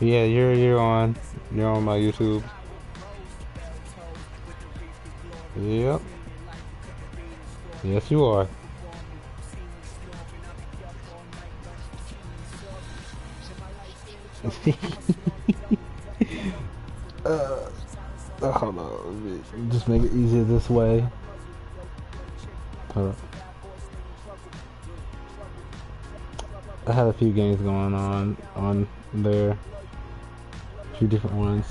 Yeah, you're you're on you're on my YouTube. Yep. Yes, you are. uh, hold on. Just make it easier this way. Hold. I had a few games going on on there. Few different ones.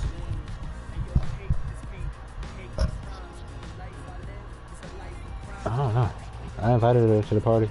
I don't know. I invited her to the party.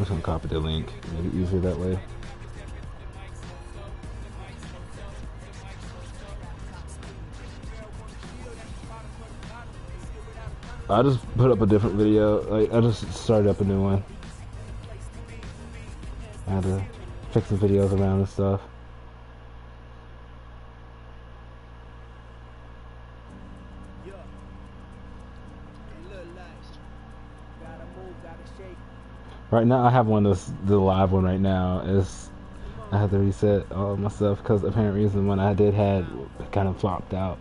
just gonna copy the link. Make it easier that way. I just put up a different video. Like I just started up a new one. I had to fix the videos around and stuff. Right now, I have one that's the live one right now. Is I had to reset all my stuff because apparent reason one I did had kind of flopped out.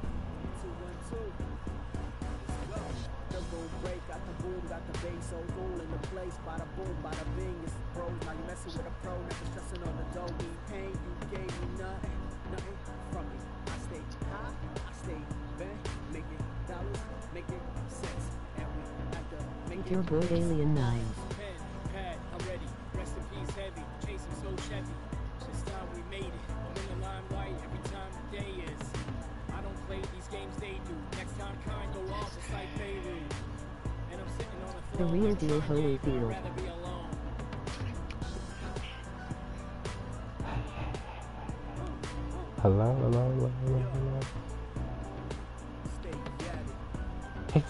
Hello, hello, hello, hello, hello.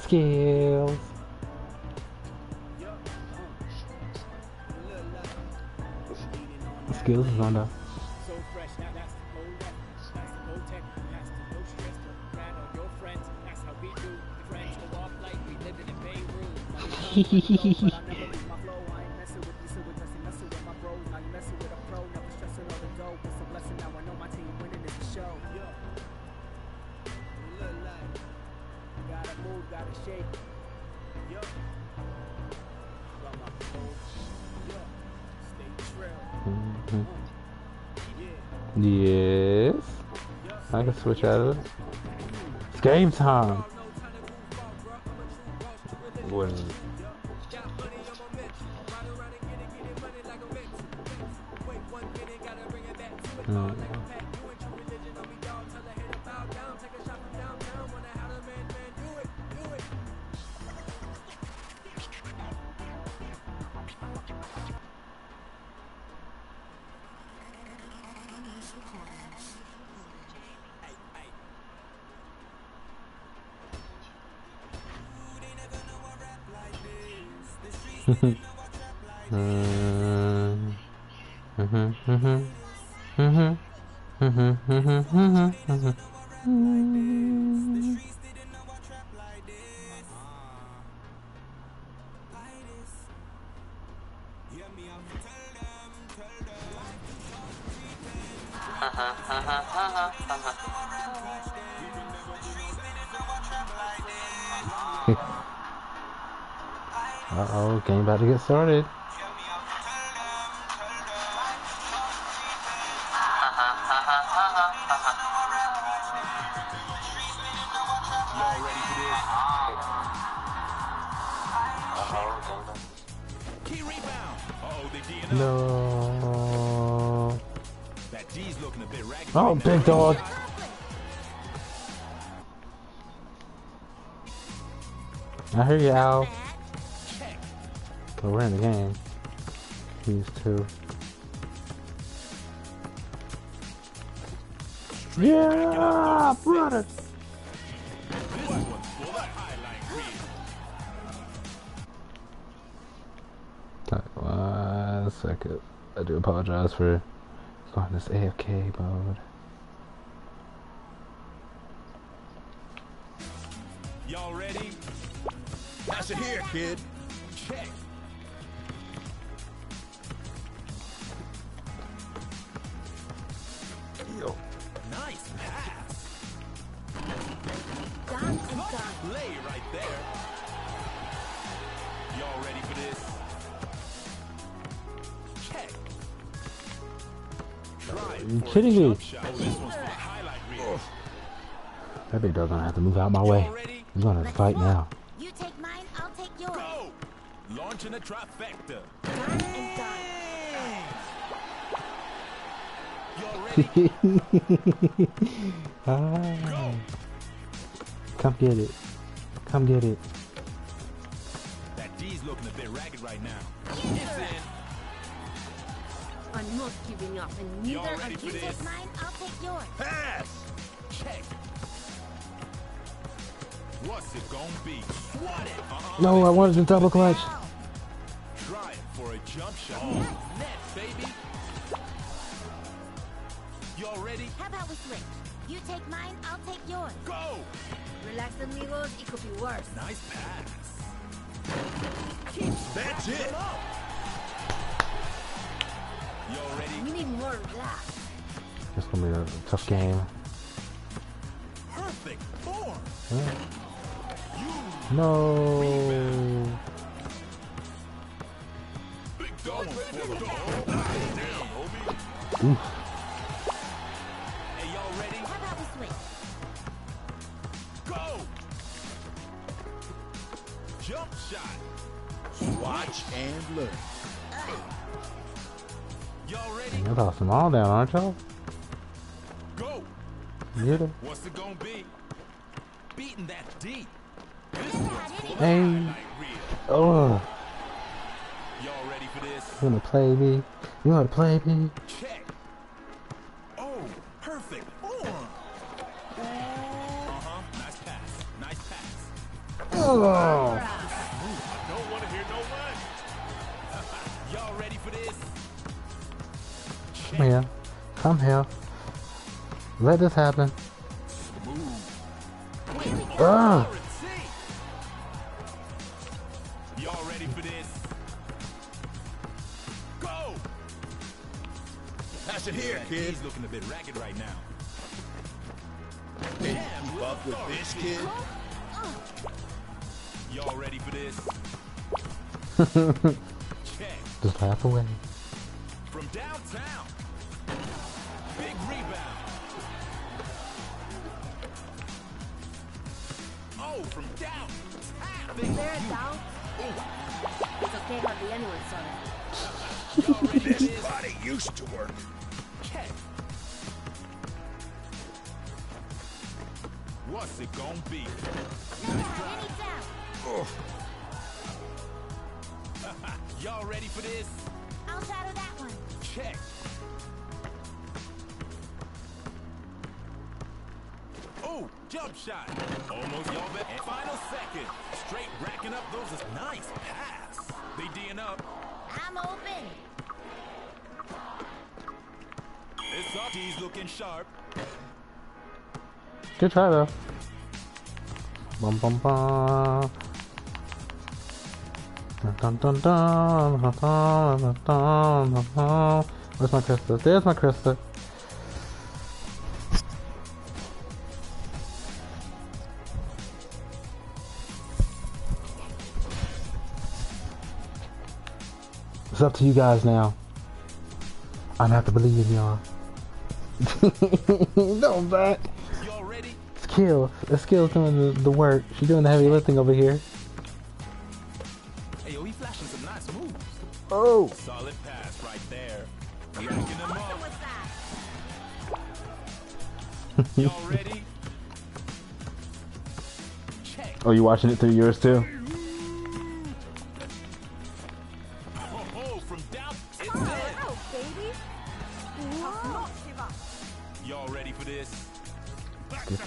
Skills. Skills is. Yes. switch out of it. It's game time. Uh oh, game about to get started. Dog. I hear you, Al. But we're in the game. These two. Yeah, brother. One second. I do apologize for going this AFK mode. Y'all ready? Pass it here, kid. Check. Nice pass. Done and done. Play right there. Y'all ready for this? Check. Try it you kidding me? Oh, this one's for highlight reel. That big dog gonna have to move out my way. Y'all ready? He's gonna Let's fight roll. now. You take mine, I'll take yours. Go! Launching a trifecta. Done and done. Y'all ready? ah. Come get it. Come get it. That D's looking a bit ragged right now. It's in. I'm not giving up, and neither are you. Take mine, I'll take yours. Pass. What's it gonna be? Swat it. No, I wanted to double clutch. Now. Try it for a jump shot. Net, baby. Y'all ready? How about we switch? You take mine, I'll take yours. Go! Relax, amigos. It could be worse. Nice pass. Keep That's it. Y'all We ready? need more of that. It's gonna be a tough game. Perfect form. Yeah. No. Oof. Jump shot. Watch and look. Y'all ready? Y'all about to all down, aren't y'all? Go. What's it gonna be? Beating that deep. Hey. Oh, Y'all ready for this? you wanna play me? You wanna play me? Check. Oh, perfect form. Uh-huh. Nice pass. Nice pass. Oh. I don't want to hear no run. Y'all ready for this? Come here. Come here. Let this happen. Ah. Kid. He's looking a bit ragged right now. Can you keep up with this kid? Y'all ready for this? Just half away. From downtown. Big rebound. Oh, from downtown. Big Bear down. It's okay, hardly anyone saw it. Y'all ready for This this? body used to work. What's it gonna be? Never had any doubt. Y'all ready for this? I'll shatter that one. Check. Oh, jump shot. Almost y'all bet. And final second. Straight racking up those. Nice pass. They D'ing up. I'm open. It's up. D's looking sharp. Good try though. Bum bum bum. Dun, dun, dun, Where's my crystal? There's my crystal. It's up to you guys now. I have to believe in y'all. Don't back. Y'all? Skill. The skill's doing the, the work. She's doing the heavy lifting over here. Hey, yo, he flashing some nice moves. Oh. Solid pass right there. Racking them up. Y'all ready? Check. Oh, you watching it through yours too?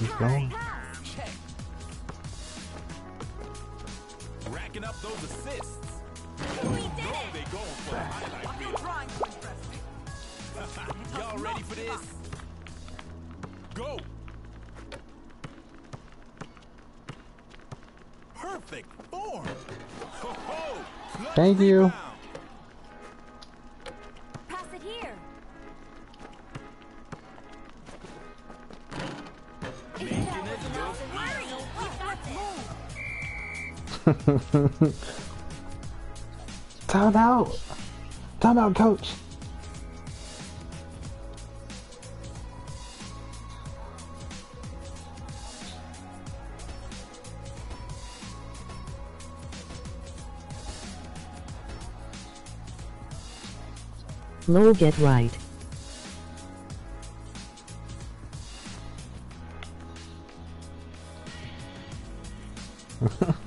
Guess he's going. Racking up those assists. We did it. they going for the highlight. Y'all ready for this? Go. Perfect form. Ho, ho. Clutch Thank you. Time out. Time out, coach. Low get right.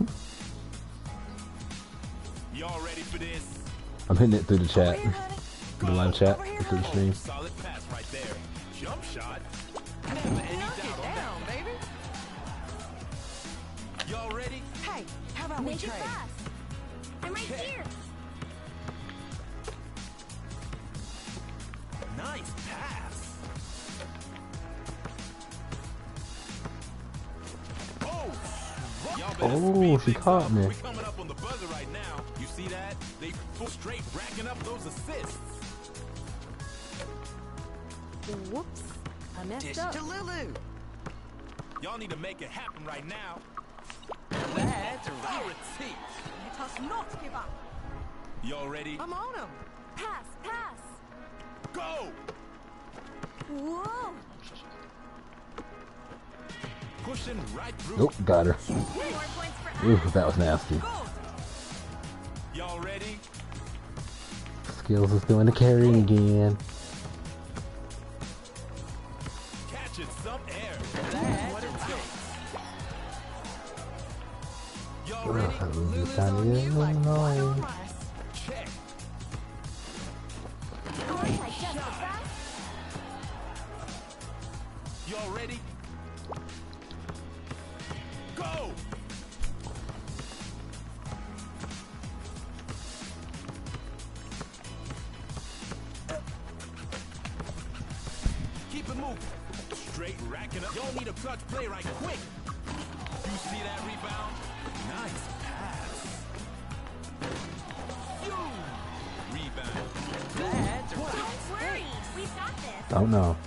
I'm hitting it through the chat. The live chat. Through the stream. Solid pass right there. Jump shot. Never any doubt on. Y'all ready? Hey, how about we Make it trade? fast. I'm right here. Nice pass. Oh, y'all Oh, she caught me. Y'all need to make it happen right now. That's right. Let us not give up. Y'all ready? I'm on him. Pass, pass. Go! Whoa. Pushing right through. Nope, got her. More points for Ooh, that was nasty. Y'all ready? Skills is doing the carrying again. Fast. Y'all ready? Go! Keep it moving. Straight racking up. Y'all need a clutch play right quick. Don't know.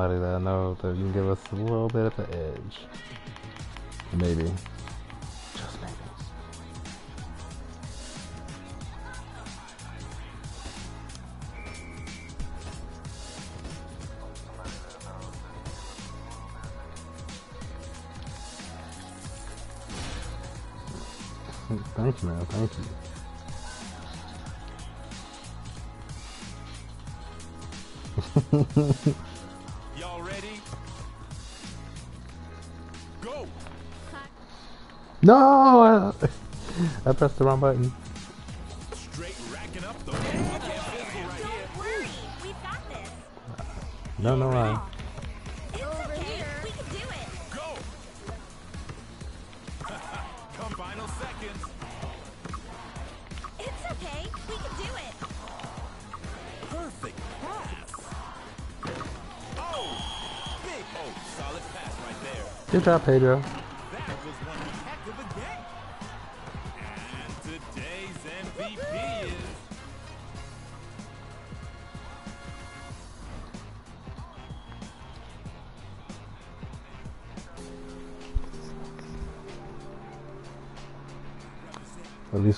Somebody that I know that can give us a little bit of an edge. Maybe. Just maybe. Thank you, man. Thank you. No! I, pressed the wrong button. Straight racking up Good job, at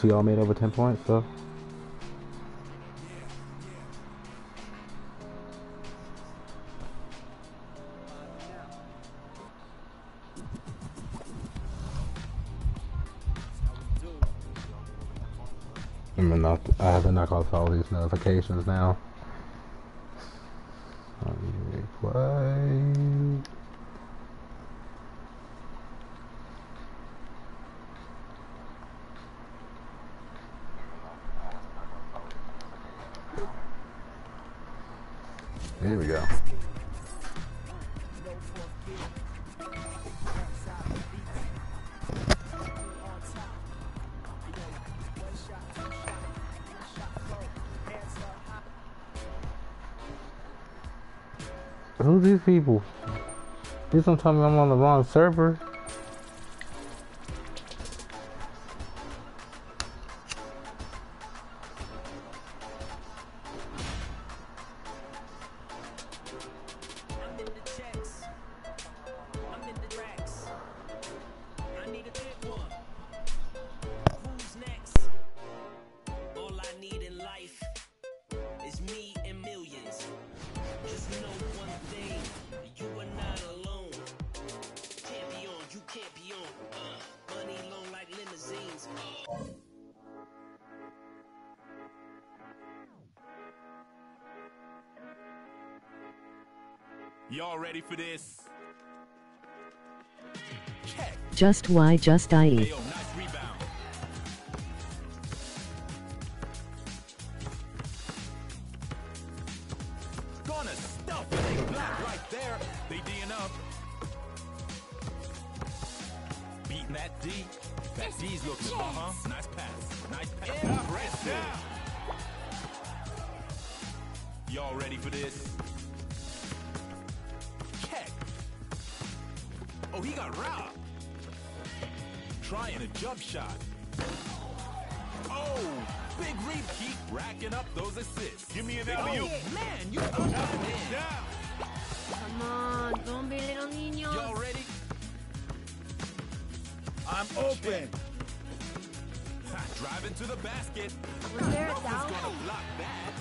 we all made over 10 points, so. I'm I have to knock off all these notifications now. Who these people? Please don't tell me I'm on the wrong server. Pass. Nice just IE. Y'all ready for this? Check. Oh, he got robbed. Trying a jump shot. Oh, big reap keep racking up those assists. Give me an alley-oop. Man, you put that in. Come on, don't be little niños. Y'all ready? I'm open. Ha, Driving to the basket. Was there a Who's foul? gonna block that?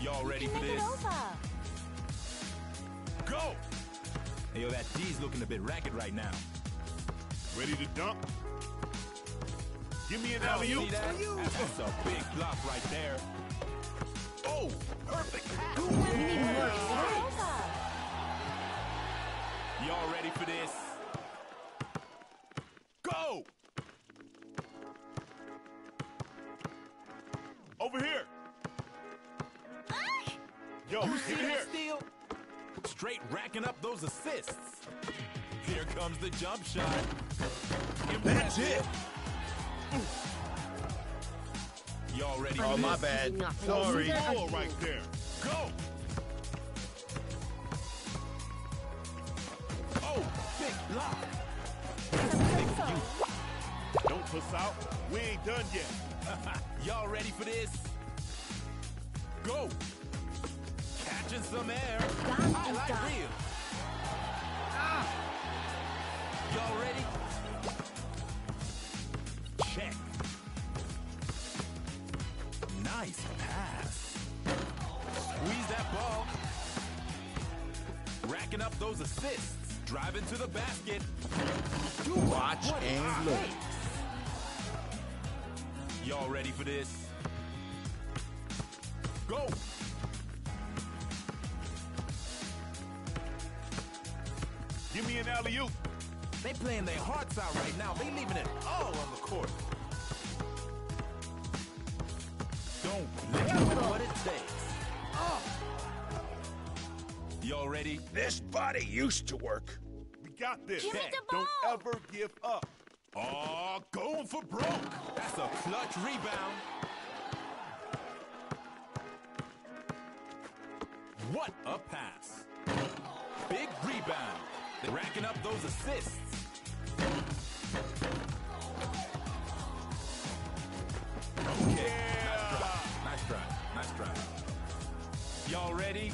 Y'all ready for this? Go! Hey, yo, that D's looking a bit ragged right now. Ready to dunk? Give me an See alley-oop. that? That's a big block right there. Oh, perfect pass. We need more assists. Y'all ready for this? Go! Over here. Yo, You see give me that here. steal? Straight racking up those assists. Here comes the jump shot. That's it. Y'all ready Oh, for my bad. Sorry. These are Ball ugly. right there. Go! Oh, big block. Don't puss out. We ain't done yet. Y'all ready for this? Go! Catching some air. I like real. Y'all? Check. Nice pass. Squeeze that ball. Racking up those assists. Driving to the basket. Watch what and look. Y'all ready for this? Go! Playing their hearts out right now. They leaving it all on the court. Don't limit what it takes. Oh. Y'all ready? This body used to work. We got this. Give me the Don't ever give up. Oh, going for broke. That's a clutch rebound. What a pass. Big rebound. They're racking up those assists. Y'all ready?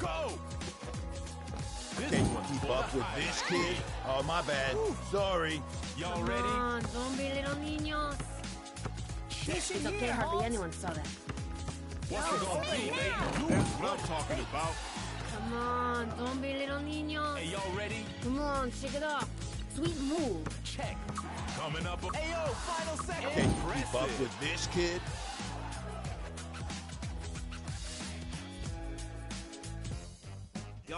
Go! This Can't one's keep up with highlight. this kid. Oh, my bad. Sorry. Y'all ready? Come on, don't be little niños. This It's shit okay, here, hardly hoes. anyone saw that. What's it gonna be, baby? That's what I'm talking about. Come on, don't be little niños. Hey, y'all ready? Come on, shake it off. Sweet move. Check. Coming up. Hey, yo, final second. Can you keep up with this kid?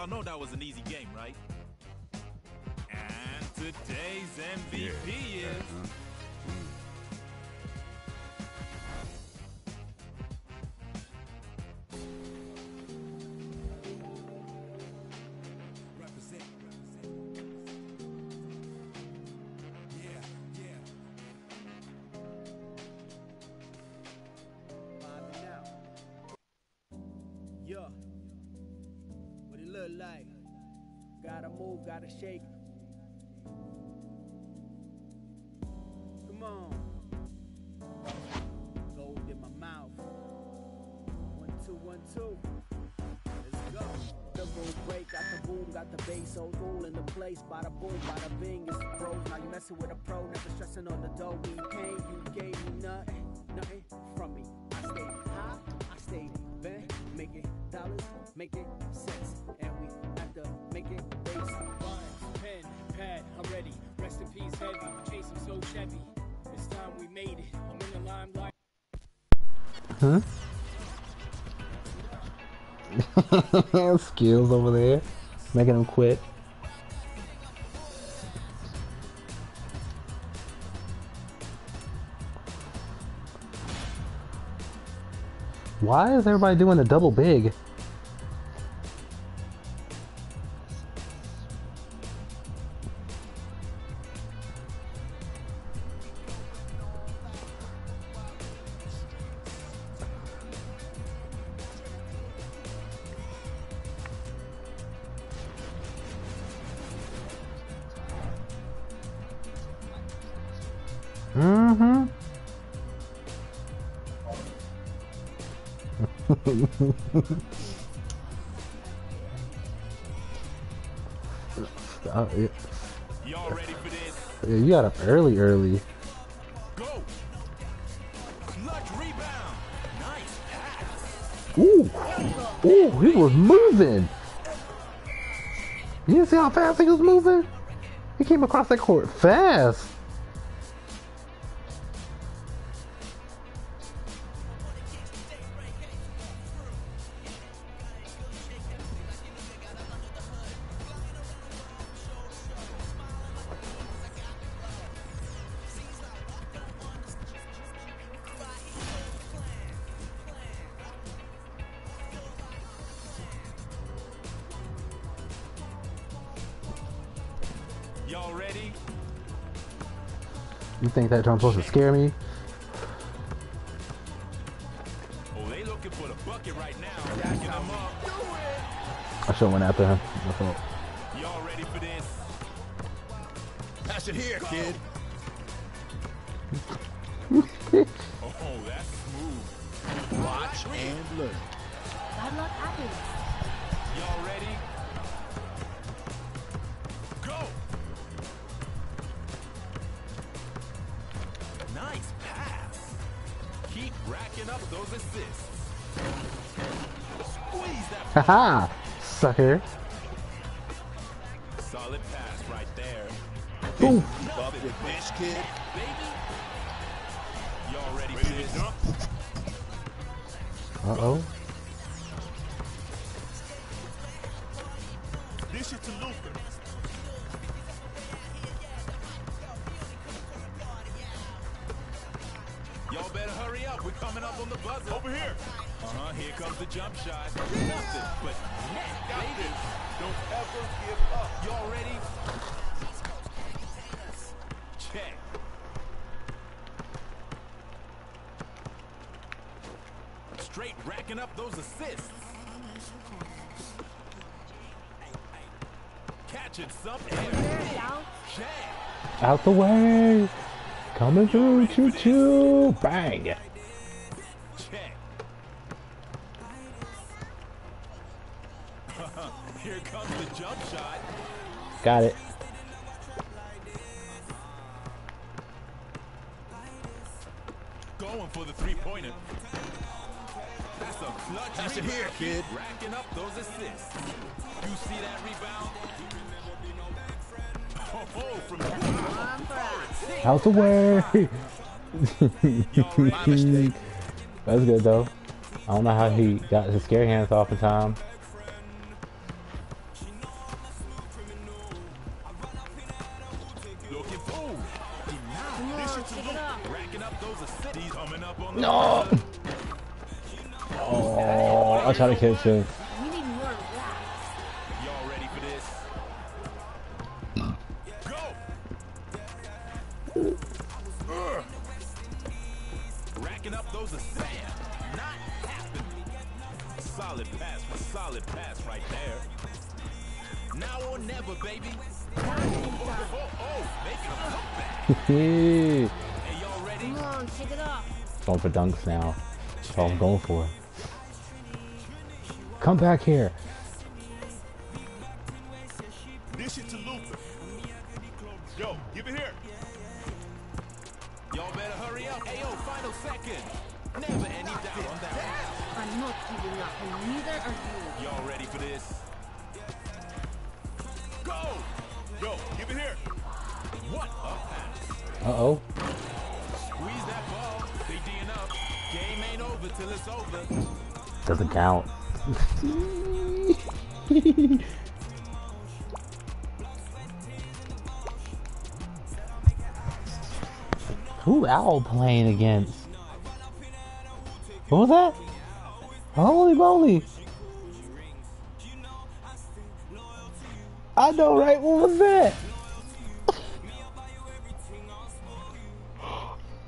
Y'all know that was an easy game, right? And today's MVP is. Represent, got boom, got the bass, so roll in the place. Bada boom, bada bing, it's the pros. Now you messing with a pro, never stressing on the dough. We came, you gave me nothing, nothing from me. I stayed high, I stayed bent, making dollars, making sense, and we have to make it base. Rhymes, pen, pad, I'm ready. Rest in peace, heavy. Chase him so Chevy. This time we made it. I'm in the limelight. Huh? Skills over there, making him quit. Why is everybody doing the double big? Yeah, you got up early, early. Go. Clutch rebound. Nice pass. Ooh, ooh, he was moving. You didn't see how fast he was moving? He came across that court fast. Think that jump supposed to scare me? Oh, they looking for the bucket right now. Stacking them up. I should have went after him. My fault. Y'all ready for this? Pass it here, kid. Oh, oh, that's smooth. Watch and learn. Bad luck happens. Y'all ready? Haha, sucker. solid pass right there. Ooh. Keep up with this kid. Y'all ready. Uh oh. Dish it to Luther. Y'all better hurry up. We're coming up on the buzzer. Over here. Uh-huh, here comes the jump shot. Nothing but net, Got baby. this. Don't ever give up. Y'all ready? Check. Straight racking up those assists. Catching something. Y'all. Out the way. Coming through. Choo choo. Bang. Here comes the jump shot. Got it. Us. Out the way. My mistake. That's good though. I don't know how he got his scary hands off in time. looking for. Come on, it off. Racking up those assists. He's coming up on the No. Oh, I tried to catch him. Dunks now. That's all I'm going for. Come back here. Who Owl playing against? What was that? Holy moly! I know, right? What was that?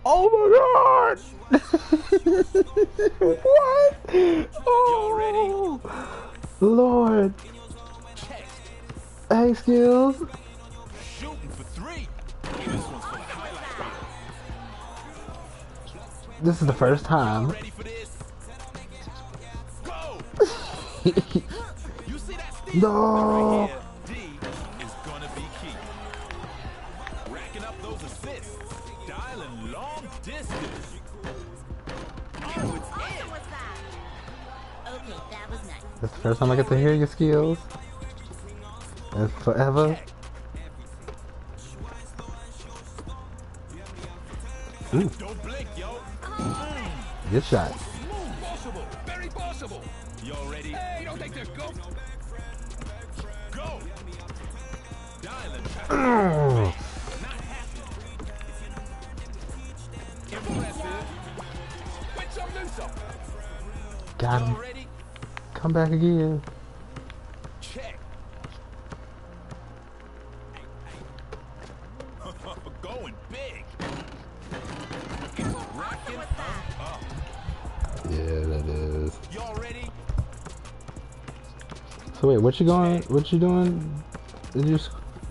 Oh my god! what? Oh, Lord. Hey, skills. Oh, that? Okay, that was nice. This is the first time I get to hear your skills. And forever. Ooh, Don't blink, yo. Good shot. Possible. Very possible. Y'all ready? Hey, don't take this. Go. Go. Dialing back. Ugh. Impressive. Win some, lose some. Got him. Come back again. Check. Going big. Racking up. Yeah, that is. Y'all ready? So wait, what you going? What you doing? In your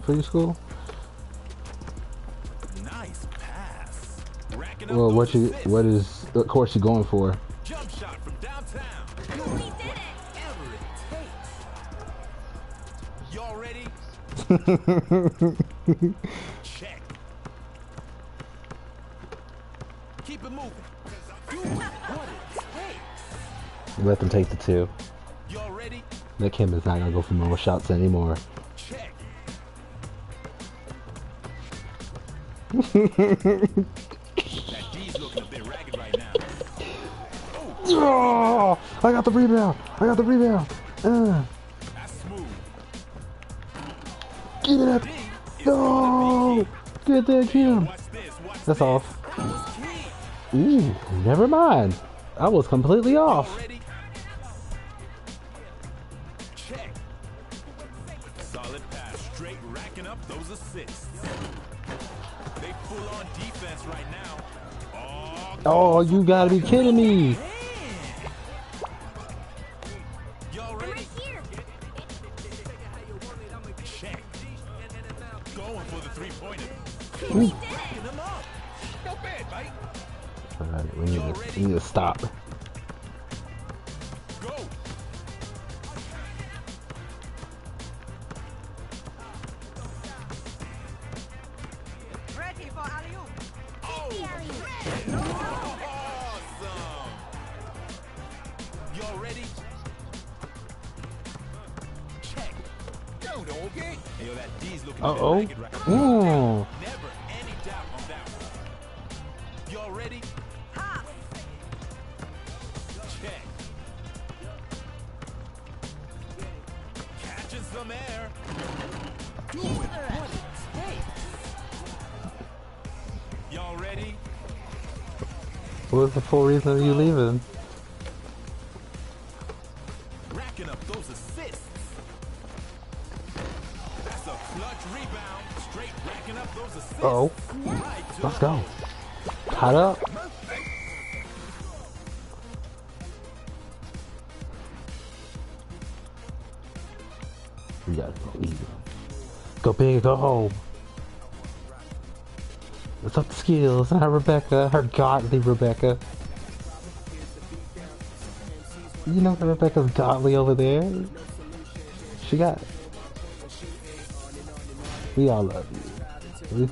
for your school? Nice pass. Racking Well, what you? assists. What is? What course you going for? Jump shot from downtown. We did it! Whatever it takes. Y'all ready? Let them take the two. That Kim is not gonna go for more shots anymore. Check. That D's looking a bit ragged right now. Oh, I got the rebound. I got the rebound. Uh, give it up. No, get that Kim. Watch this. Watch That's off. That was key. Ooh, never mind. I was completely off. Oh, you gotta be kidding me. y'all I'm ready? right here. Check. Going for the three pointer. We did it! Picking them up. Not bad, mate. All right, we need to, we need to stop. What was reason of you leaving? Racking up those assists. That's a clutch rebound. Straight racking up those assists. Uh oh. Let's go. Hot up. We gotta go easy. Go big, go home. It's up skills, not Rebecca. Her godly Rebecca. You know that Rebecca's godly over there. She got. We all love you.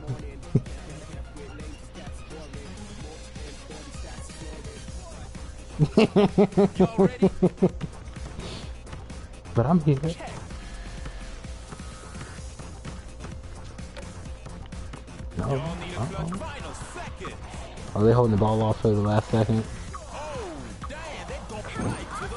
But I'm here. Are they holding the ball off for the last second? Oh, damn, they go. Right to the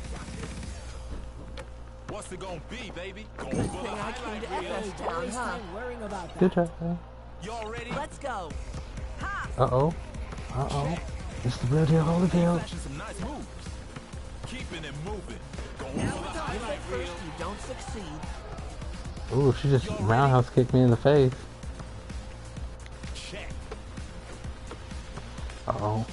Good try. Y'all ready? Let's go. Uh oh. Uh oh. It's the real deal, Holyfield. Flashing some nice. Keeping it moving. Going for the highlight. You don't succeed. Ooh, she just roundhouse kicked me in the face. Check. Uh oh.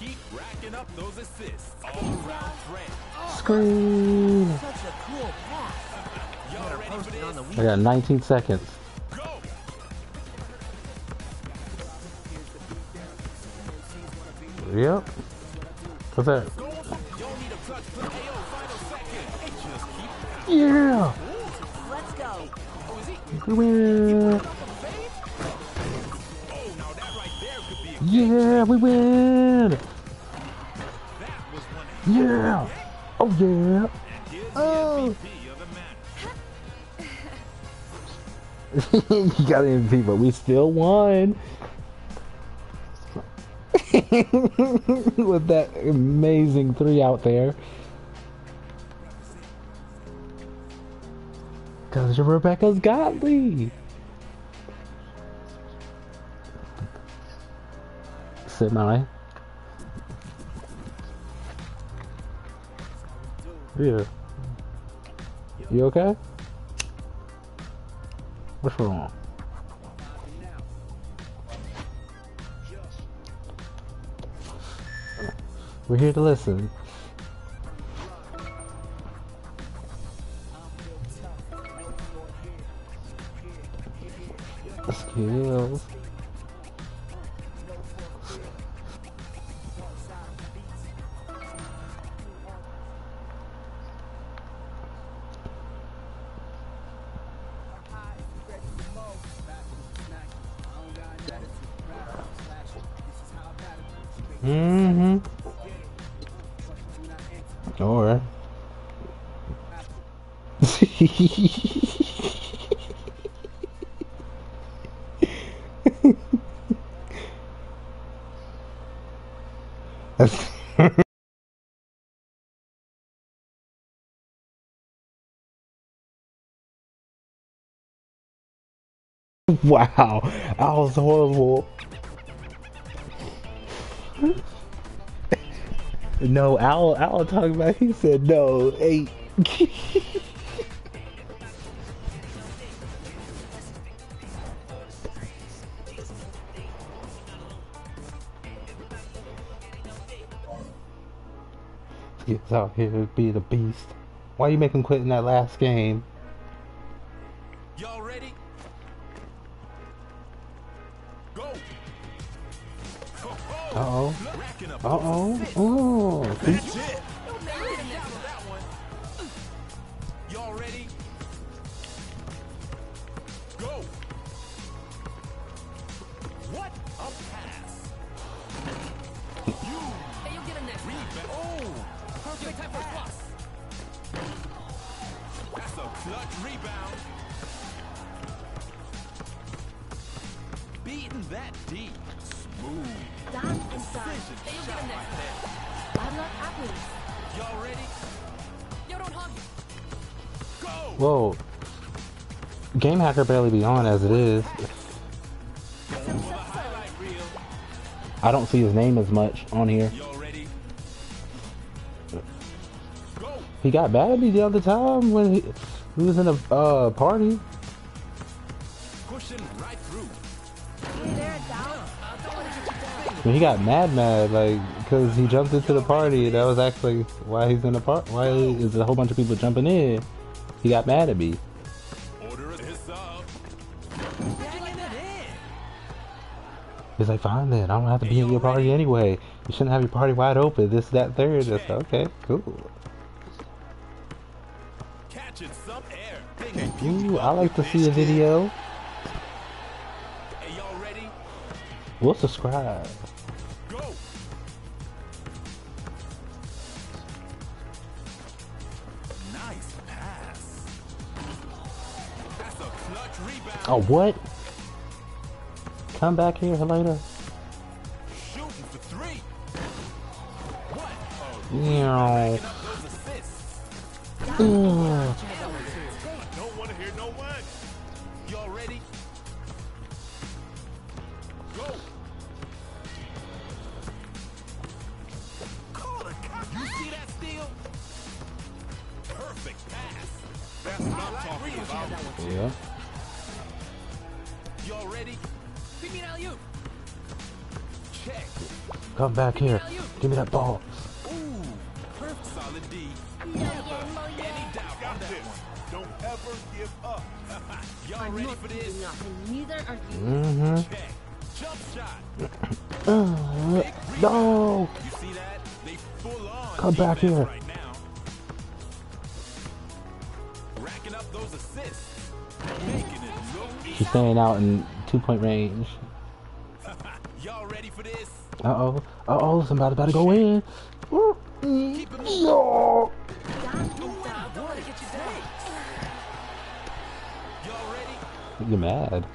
Keep racking up those assists. All around threat. Screen. Such a cool pass. I got 19 seconds. Yep. What's that? Yeah! We win! Yeah, we win! Yeah! Oh yeah! Oh. you got an MVP, but we still won. With that amazing three out there. Cause you're Rebecca's godly. Sit my Yeah. You okay? What's wrong? We're here to listen. Skills. wow, that was horrible. no, Al, Al talking about. He said no, eight. He's out here to be the beast. Why you make him quit in that last game? Y'all ready? Go. Uh oh. Uh oh. Oh. Hacker barely be on as it is. I don't see his name as much on here. He got mad at me the other time when he, he was in a uh, party. He got mad, mad, like, because he jumped into the party. That was actually why he's in the part. Why is a whole bunch of people jumping in? He got mad at me. He's like, fine then, I don't have to be in your party anyway. You shouldn't have your party wide open. This, that, third. That's okay, cool. Catching some air. Ooh, I like to see a video. Hey, y'all ready? We'll subscribe. Go! Nice pass. That's a clutch rebound. Oh, what? Come back here Helena. Shooting for three. Oh. Come back here. Give me that ball. Ooh, perfect solid D. Yeah, yeah, Any doubt on that one? Don't ever give up. Y'all I'm ready for this? neither are you. Mm-hmm. Jump shot. Uh, no. You see that? They full on Come back here. right. Racking up those assists. Making it look She's staying out in two-point range. Uh-oh. Uh-oh, somebody about to go in. Ooh. Keep it moving. No. Done and done. Don't wanna get you down. Y'all ready? You're mad.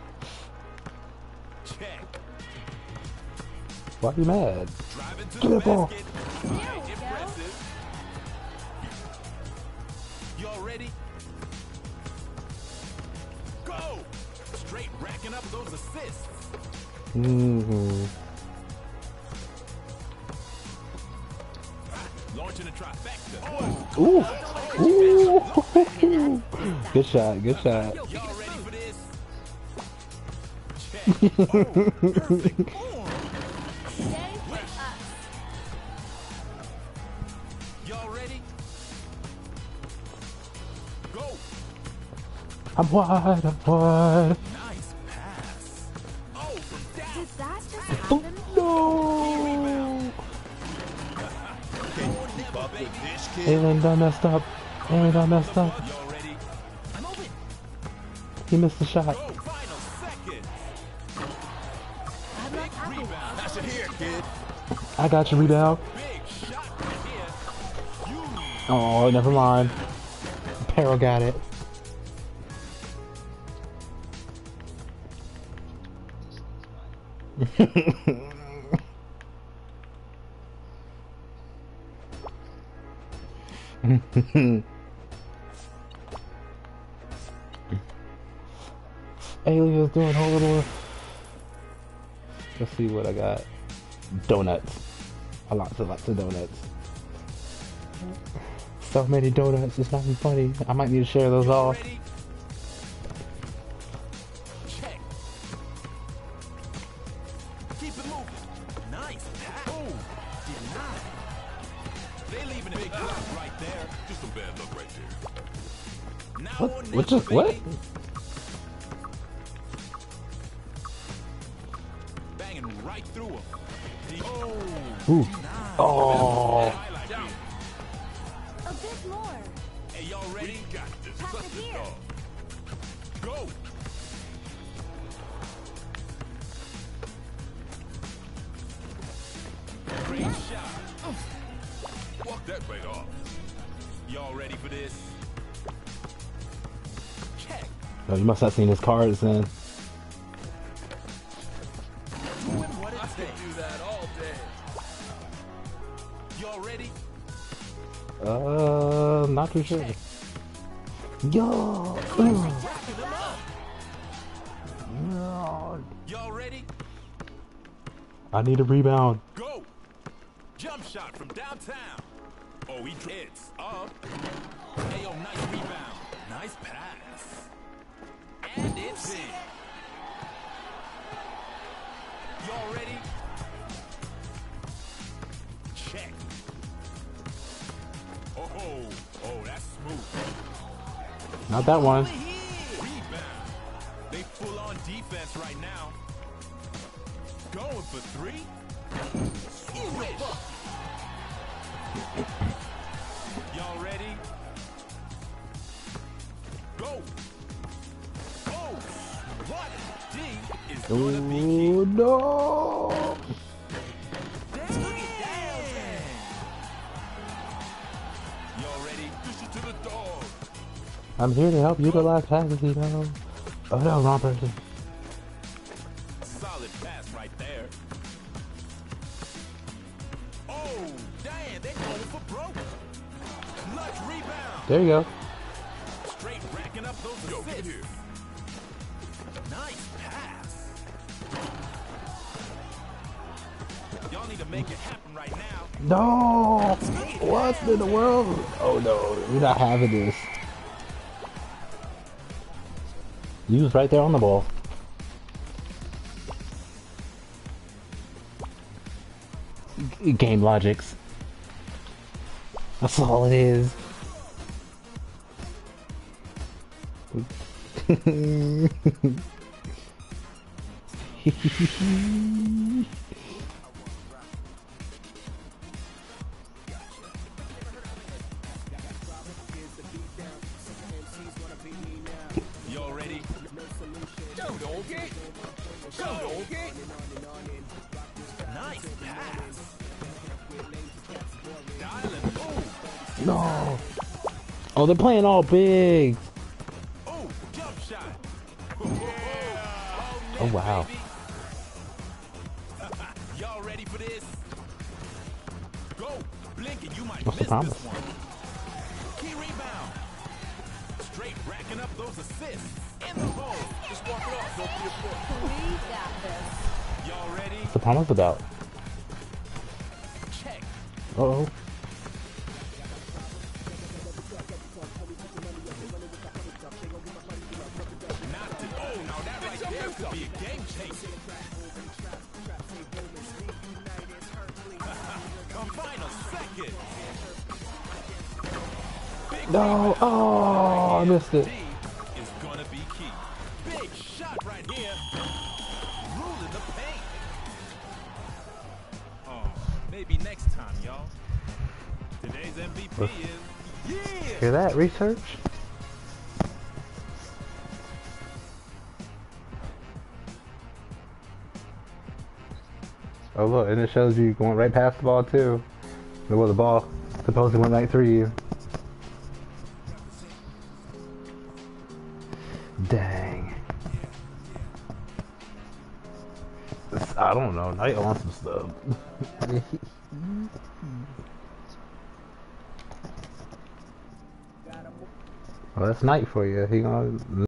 Why you mad? Give the me the ball. basket. There we go. Impressive. Y'all ready? Go! Straight racking up those assists. Mm-hmm. Launching Ooh. Ooh. good shot. Good shot. Y'all ready for this? Check. Perfect form. Stay with us. Y'all ready? Go! I'm wide. I'm wide. Nice pass. Oh, down. Did that just happen? No. Kid. Done messed up. Alien done messed up. He missed the shot. I got you, rebound. Oh, never mind. Peril got it. Alien's doing horrible. Let's see what I got. Donuts. A lots and lots of donuts. So many donuts, it's not even funny. I might need to share those all. Ready? Go. Great shot. Walk that right off. Y'all ready for this? Check. Oh, you must have seen his cards then. Doing what it I could takes. do that all day. Y'all ready? Uh, not too sure. Yo. I need a rebound. Go. Jump shot from downtown. Oh, he hits up. Hey, yo, nice rebound. Nice pass. And it's in. Y'all ready? Check. Oh, oh, oh, that's smooth. Not that one. I'm here to help utilize passes, you know. Oh no, wrong person. Solid pass right there. Oh, damn, they going for broke. Clutch rebound. There you go. Straight racking up those Yo, get assists. here. Nice pass. Y'all need to make it happen right now. No! In the world? Oh no, we're not having this. He was right there on the ball. G- Game logics. That's all it is. they're playing all big. oh. Oh wow. Y'all ready for this? Go. Blink and you might What's the one. Key rebound. Straight racking up those assists. In the hole. Just walk it off. Don't be a fool. We got this. Y'all ready? The promise about? Check. Uh oh. Today's MVP What? is yeah. Hear that? Research? Oh look, and it shows you going right past the ball too. Well, the ball supposedly went right through you. I don't know. Knight on some stuff. well, that's Knight for you. He gonna